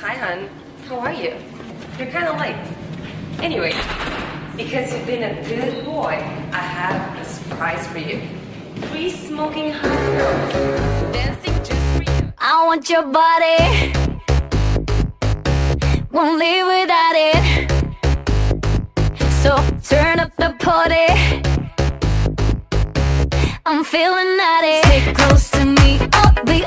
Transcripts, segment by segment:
Hi, hon. How are you? You're kind of late. Anyway, because you've been a good boy, I have a surprise for you. Three smoking hot girls dancing just for you. I want your body. Won't live without it. So turn up the party. I'm feeling naughty. Sit close to me. I'll be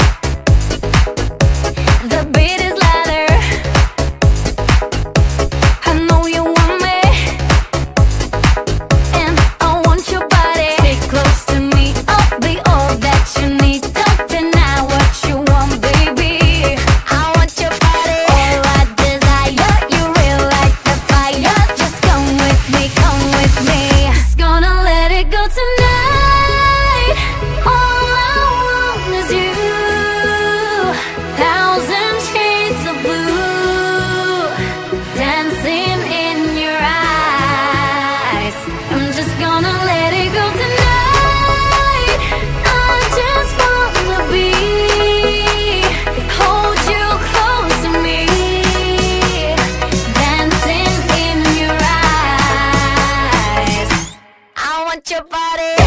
your body.